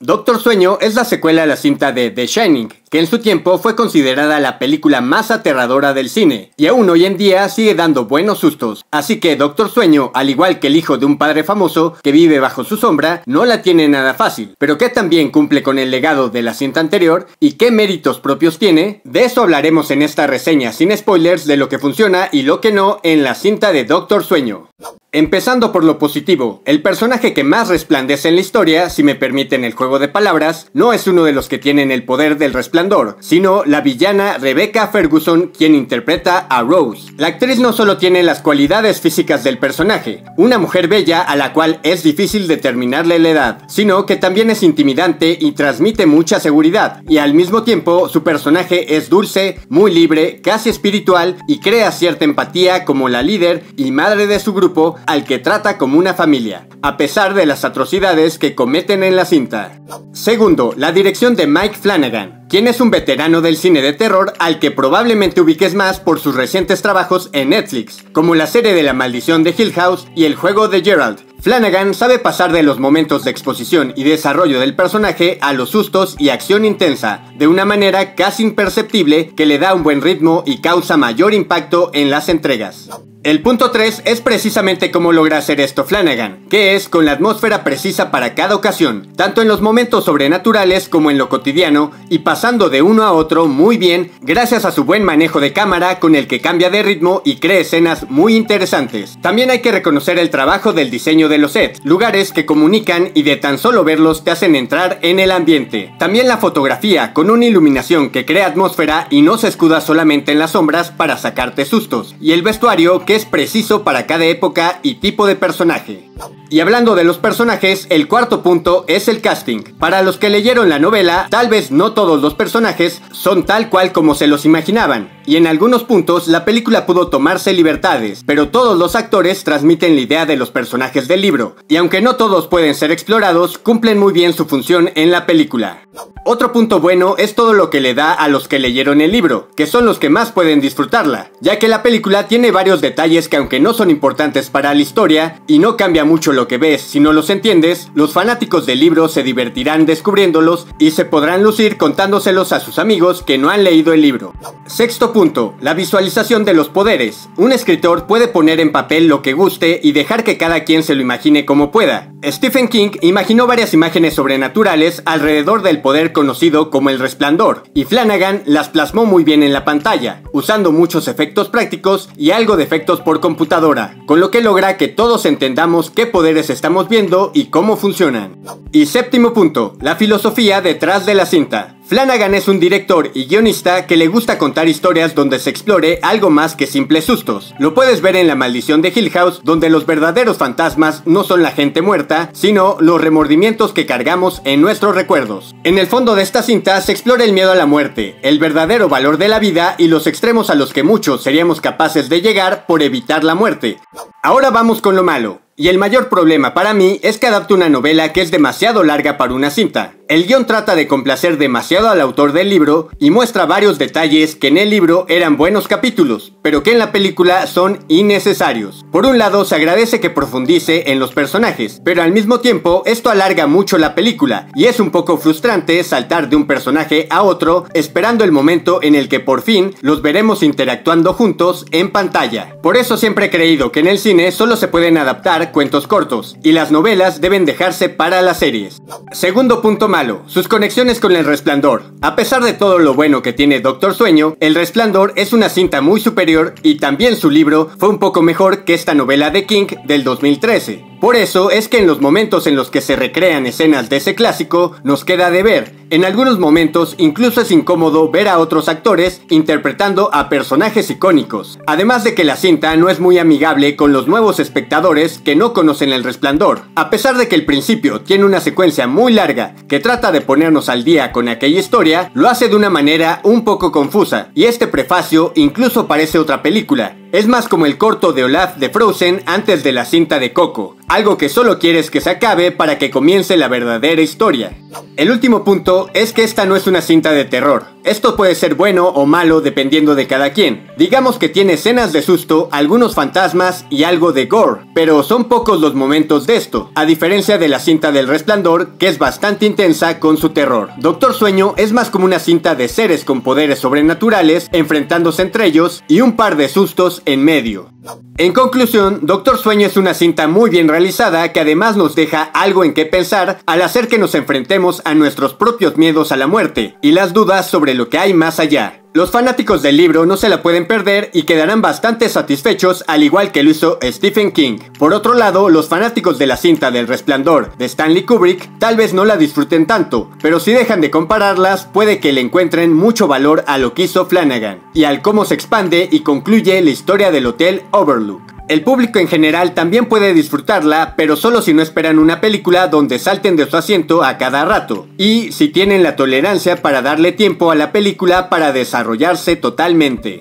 Doctor Sueño es la secuela a la cinta de The Shining, que en su tiempo fue considerada la película más aterradora del cine, y aún hoy en día sigue dando buenos sustos. Así que Doctor Sueño, al igual que el hijo de un padre famoso que vive bajo su sombra, no la tiene nada fácil, pero que también cumple con el legado de la cinta anterior y qué méritos propios tiene, de eso hablaremos en esta reseña sin spoilers de lo que funciona y lo que no en la cinta de Doctor Sueño. Empezando por lo positivo, el personaje que más resplandece en la historia, si me permiten el juego de palabras, no es uno de los que tienen el poder del resplandor, sino la villana Rebecca Ferguson, quien interpreta a Rose. La actriz no solo tiene las cualidades físicas del personaje, una mujer bella a la cual es difícil determinarle la edad, sino que también es intimidante y transmite mucha seguridad, y al mismo tiempo su personaje es dulce, muy libre, casi espiritual y crea cierta empatía como la líder y madre de su grupo al que trata como una familia, a pesar de las atrocidades que cometen en la cinta. Segundo, la dirección de Mike Flanagan, quien es un veterano del cine de terror al que probablemente ubiques más por sus recientes trabajos en Netflix, como la serie de la maldición de Hill House y el juego de Gerald. Flanagan sabe pasar de los momentos de exposición y desarrollo del personaje a los sustos y acción intensa, de una manera casi imperceptible que le da un buen ritmo y causa mayor impacto en las entregas. El punto 3 es precisamente cómo logra hacer esto Flanagan, que es con la atmósfera precisa para cada ocasión, tanto en los momentos sobrenaturales como en lo cotidiano, y pasando de uno a otro muy bien gracias a su buen manejo de cámara con el que cambia de ritmo y crea escenas muy interesantes. También hay que reconocer el trabajo del diseño de los sets, lugares que comunican y de tan solo verlos te hacen entrar en el ambiente. También la fotografía, con una iluminación que crea atmósfera y no se escuda solamente en las sombras para sacarte sustos, y el vestuario que es preciso para cada época y tipo de personaje. Y hablando de los personajes, el cuarto punto es el casting. Para los que leyeron la novela, tal vez no todos los personajes son tal cual como se los imaginaban, y en algunos puntos la película pudo tomarse libertades, pero todos los actores transmiten la idea de los personajes del libro, y aunque no todos pueden ser explorados, cumplen muy bien su función en la película. Otro punto bueno es todo lo que le da a los que leyeron el libro, que son los que más pueden disfrutarla, ya que la película tiene varios detalles que aunque no son importantes para la historia y no cambia mucho lo que ves si no los entiendes, los fanáticos del libro se divertirán descubriéndolos y se podrán lucir contándoselos a sus amigos que no han leído el libro. Sexto punto, la visualización de los poderes. Un escritor puede poner en papel lo que guste y dejar que cada quien se lo imagine como pueda. Stephen King imaginó varias imágenes sobrenaturales alrededor del poder conocido como el resplandor, y Flanagan las plasmó muy bien en la pantalla, usando muchos efectos prácticos y algo de efectos por computadora, con lo que logra que todos entendamos qué poderes estamos viendo y cómo funcionan. Y séptimo punto, la filosofía detrás de la cinta. Flanagan es un director y guionista que le gusta contar historias donde se explore algo más que simples sustos. Lo puedes ver en La maldición de Hill House, donde los verdaderos fantasmas no son la gente muerta, sino los remordimientos que cargamos en nuestros recuerdos. En el fondo de esta cinta se explora el miedo a la muerte, el verdadero valor de la vida y los extremos a los que muchos seríamos capaces de llegar por evitar la muerte. Ahora vamos con lo malo. Y el mayor problema para mí es que adapta una novela que es demasiado larga para una cinta. El guion trata de complacer demasiado al autor del libro y muestra varios detalles que en el libro eran buenos capítulos, pero que en la película son innecesarios. Por un lado, se agradece que profundice en los personajes, pero al mismo tiempo esto alarga mucho la película y es un poco frustrante saltar de un personaje a otro esperando el momento en el que por fin los veremos interactuando juntos en pantalla. Por eso siempre he creído que en el cine solo se pueden adaptar cuentos cortos y las novelas deben dejarse para las series. Segundo punto malo, sus conexiones con el resplandor. A pesar de todo lo bueno que tiene Doctor Sueño, El Resplandor es una cinta muy superior y también su libro fue un poco mejor que esta novela de King del 2013. Por eso es que en los momentos en los que se recrean escenas de ese clásico, nos queda de ver. En algunos momentos incluso es incómodo ver a otros actores interpretando a personajes icónicos. Además de que la cinta no es muy amigable con los nuevos espectadores no conocen el resplandor. A pesar de que el principio tiene una secuencia muy larga que trata de ponernos al día con aquella historia, lo hace de una manera un poco confusa. Y este prefacio incluso parece otra película. Es más como el corto de Olaf de Frozen antes de la cinta de Coco, algo que solo quieres que se acabe para que comience la verdadera historia. El último punto es que esta no es una cinta de terror. Esto puede ser bueno o malo dependiendo de cada quien. Digamos que tiene escenas de susto, algunos fantasmas y algo de gore, pero son pocos los momentos de esto, a diferencia de la cinta del resplandor, que es bastante intensa con su terror. Doctor Sueño es más como una cinta de seres con poderes sobrenaturales enfrentándose entre ellos y un par de sustos en medio. En conclusión, Doctor Sueño es una cinta muy bien realizada que además nos deja algo en qué pensar al hacer que nos enfrentemos a nuestros propios miedos a la muerte y las dudas sobre lo que hay más allá. Los fanáticos del libro no se la pueden perder y quedarán bastante satisfechos al igual que lo hizo Stephen King. Por otro lado, los fanáticos de la cinta del resplandor de Stanley Kubrick tal vez no la disfruten tanto, pero si dejan de compararlas puede que le encuentren mucho valor a lo que hizo Flanagan y al cómo se expande y concluye la historia del Hotel Overlook. El público en general también puede disfrutarla, pero solo si no esperan una película donde salten de su asiento a cada rato, y si tienen la tolerancia para darle tiempo a la película para desarrollarse totalmente.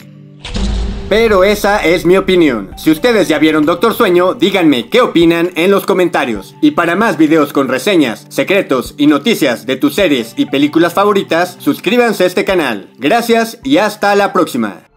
Pero esa es mi opinión. Si ustedes ya vieron Doctor Sueño, díganme qué opinan en los comentarios. Y para más videos con reseñas, secretos y noticias de tus series y películas favoritas, suscríbanse a este canal. Gracias y hasta la próxima.